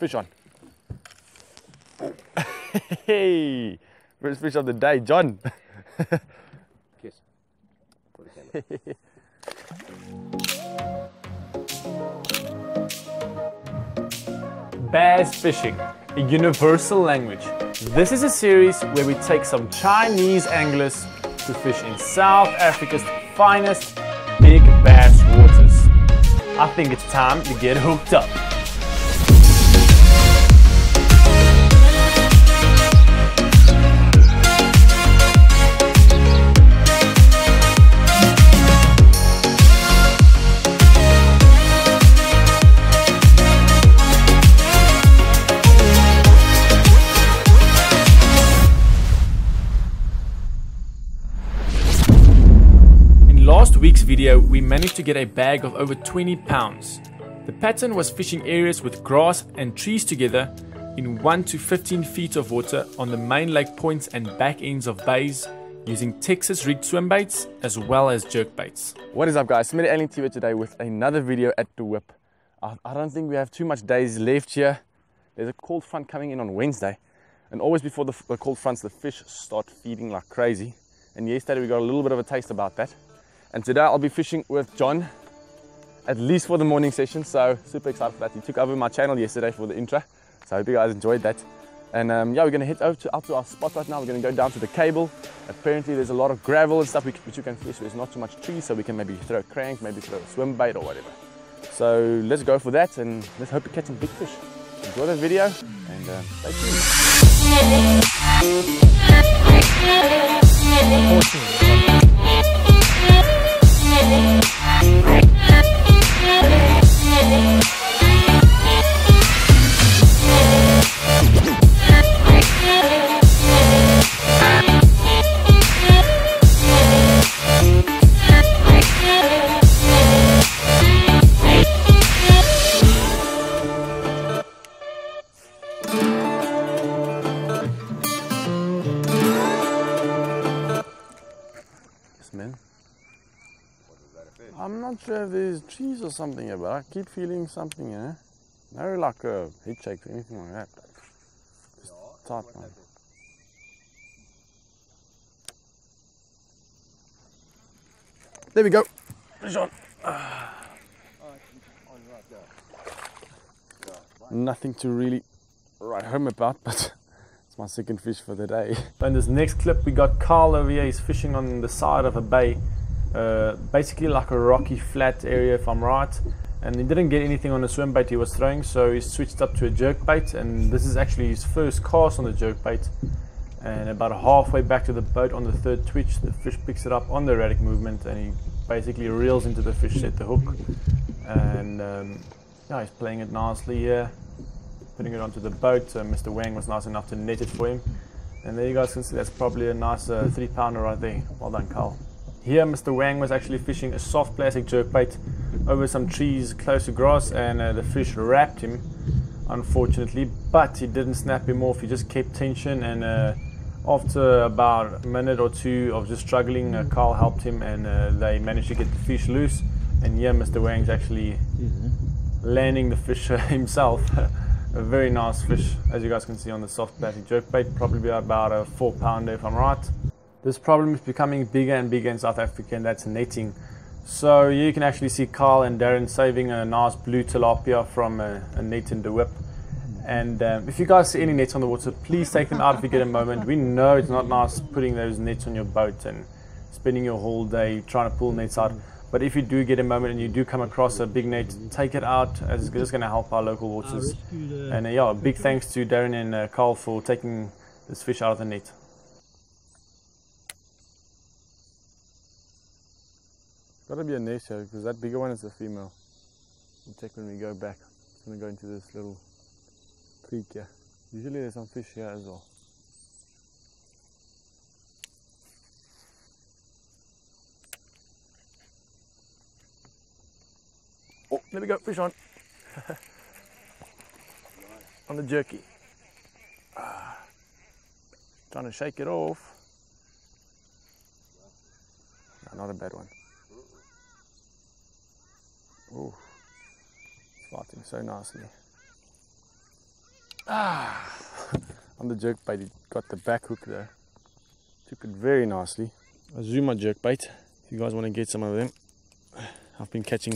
Fish on. Hey, first fish of the day, John. Kiss. For the. Bass fishing, a universal language. This is a series where we take some Chinese anglers to fish in South Africa's finest big bass waters. I think it's time to get hooked up. Week's video, we managed to get a bag of over 20 pounds. The pattern was fishing areas with grass and trees together in 1 to 15 feet of water on the main lake points and back ends of bays using Texas rigged swim baits as well as jerk baits. What is up, guys? Smidy Angling TV today with another video at De Hoop. I, I don't think we have too much days left here. There's a cold front coming in on Wednesday, and always before the, the cold fronts, the fish start feeding like crazy. And yesterday we got a little bit of a taste about that. And today I'll be fishing with John, at least for the morning session. So super excited for that. He took over my channel yesterday for the intro, so I hope you guys enjoyed that. And um, yeah, we're gonna head over to, out to our spot right now. We're gonna go down to the cable. Apparently there's a lot of gravel and stuff which, you can fish. There's not too much trees, so we can maybe throw a crank, maybe throw a swim bait or whatever. So let's go for that and let's hope we catch some big fish. Enjoy the video and uh, stay tuned. Yes, not sure if there's trees or something here, but I keep feeling something here. No like a head shake or anything like that. Just tight, man. There we go. Fish on. Nothing to really write home about, but it's my second fish for the day. In this next clip, we got Carl over here. He's fishing on the side of a bay, uh, basically like a rocky flat area, if I'm right. And he didn't get anything on the swim bait he was throwing, so he switched up to a jerk bait. And this is actually his first cast on the jerk bait. And about halfway back to the boat on the third twitch, the fish picks it up on the erratic movement, and he basically reels into the fish, set the hook, and um, yeah, he's playing it nicely here putting it onto the boat. Uh, Mr. Wang was nice enough to net it for him. And there you guys can see that's probably a nice uh, three pounder right there. Well done, Carl. Here, Mr. Wang was actually fishing a soft plastic jerkbait over some trees close to grass, and uh, the fish wrapped him, unfortunately. But he didn't snap him off. He just kept tension, and uh, after about a minute or two of just struggling, uh, Carl helped him, and uh, they managed to get the fish loose. And here, Mr. Wang's actually landing the fish himself. a very nice fish, as you guys can see on the soft plastic jerkbait, probably about a four pounder if I'm right. This problem is becoming bigger and bigger in South Africa, and that's netting. So you can actually see Carl and Darren saving a nice blue tilapia from a, a net in De Hoop. And um, if you guys see any nets on the water, please take them out if you get a moment. We know it's not nice putting those nets on your boat and spending your whole day trying to pull nets out. But if you do get a moment and you do come across a big net, take it out as it's just going to help our local waters. And uh, yeah, big thanks to Darren and uh, Carl for taking this fish out of the net. Gotta be a nest here because that bigger one is a female. We'll check when we go back. It's gonna go into this little creek here. Usually there's some fish here as well. Oh, there we go, fish on. on the jerky. Ah, trying to shake it off. No, not a bad one. Fighting so nicely. Ah, on the jerk bait, it got the back hook there. Took it very nicely. A Zuma jerk bait. If you guys want to get some of them, I've been catching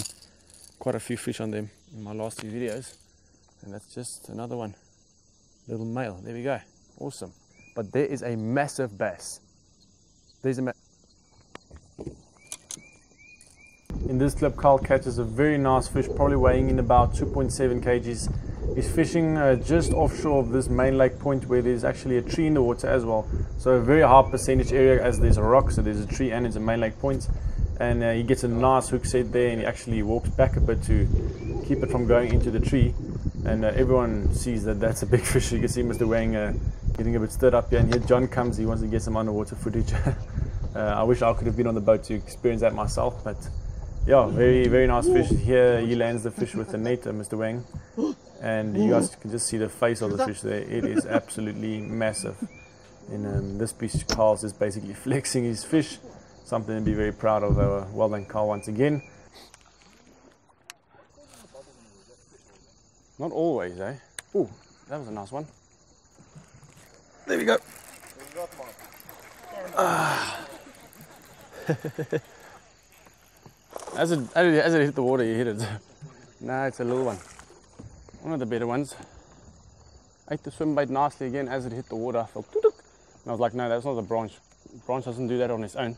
quite a few fish on them in my last few videos, and that's just another one. Little male. There we go. Awesome. But there is a massive bass. There's a In this clip, Carl catches a very nice fish, probably weighing in about 2.7 kgs. He's fishing uh, just offshore of this main lake point where there's actually a tree in the water as well. So a very high percentage area as there's a rock, so there's a tree and it's a main lake point. And uh, he gets a nice hook set there and he actually walks back a bit to keep it from going into the tree. And uh, everyone sees that that's a big fish. You can see Mr. Wang uh, getting a bit stirred up here. And here John comes, he wants to get some underwater footage. uh, I wish I could have been on the boat to experience that myself, but yeah, very very nice fish. Here he lands the fish with the net, uh, Mr. Wang, and you guys can just see the face of the fish there. It is absolutely massive. And um, this piece Carl's is basically flexing his fish, something to be very proud of. Uh, well done, Carl, once again. Not always, eh? Oh, that was a nice one. There we go. Ah. as, it, as it hit the water, you hit it. nah, it's a little one. One of the better ones. Ate the swim bait nicely again as it hit the water. I felt and I was like, no, that's not a branch. Branch doesn't do that on its own.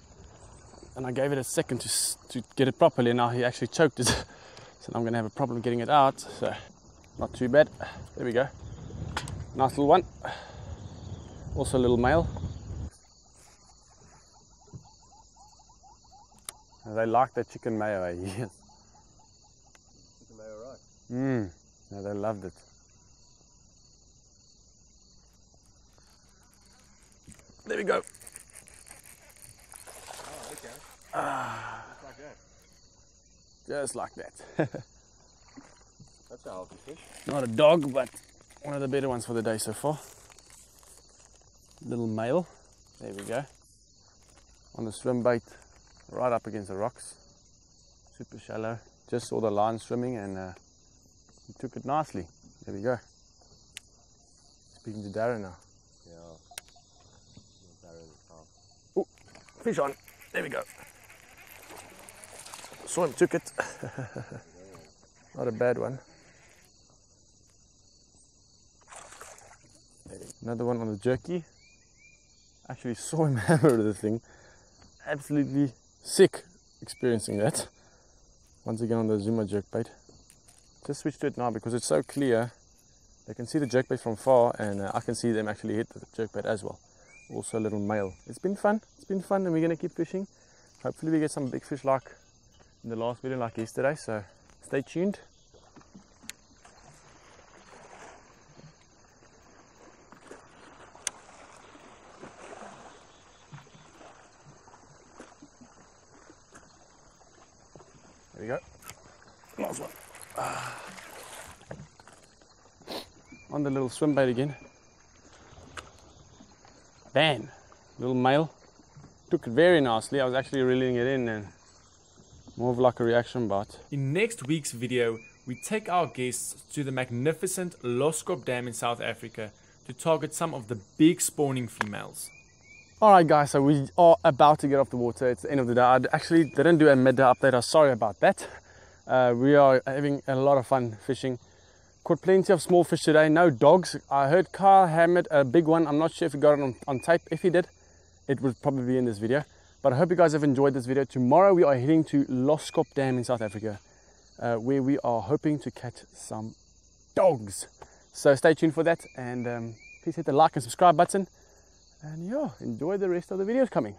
And I gave it a second to to get it properly. Now he actually choked it, so I'm gonna have a problem getting it out. So not too bad. There we go. Nice little one. Also a little male. They like the chicken mayo, eh? Yes. Chicken mayo right. Mmm. Yeah, they loved it. There we go. Oh, okay. Ah, Just like that. just like that. That's a healthy fish. Not a dog, but one of the better ones for the day so far. Little male. There we go. On the swim bait, right up against the rocks. Super shallow. Just saw the line swimming and uh, he took it nicely. There we go. Speaking to Darren now. Yeah. Darren, oh. Fish on. There we go. Saw him, took it. Not a bad one. Another one on the jerky. Actually saw him hammer the thing. Absolutely sick experiencing that. Once again on the Zuma jerkbait. Just switch to it now because it's so clear. They can see the jerkbait from far and uh, I can see them actually hit the jerkbait as well also a little male. It's been fun. It's been fun, and we're gonna keep fishing. Hopefully, we get some big fish like in the last video, like yesterday. So stay tuned. There we go. Last one. Ah. On the little swim bait again. Dan, little male. Took it very nicely. I was actually reeling it in and more of like a reaction bite. In next week's video, we take our guests to the magnificent Loskop Dam in South Africa to target some of the big spawning females. Alright guys, so we are about to get off the water. It's the end of the day. I actually didn't do a midday update. I'm sorry about that. Uh, we are having a lot of fun fishing. Caught plenty of small fish today, no dogs. I heard Carl hammered a big one. I'm not sure if he got it on, on tape. If he did, it would probably be in this video. But I hope you guys have enjoyed this video. Tomorrow we are heading to Loskop Dam in South Africa, uh, where we are hoping to catch some dogs. So stay tuned for that and um, please hit the like and subscribe button. And yeah, enjoy the rest of the videos coming.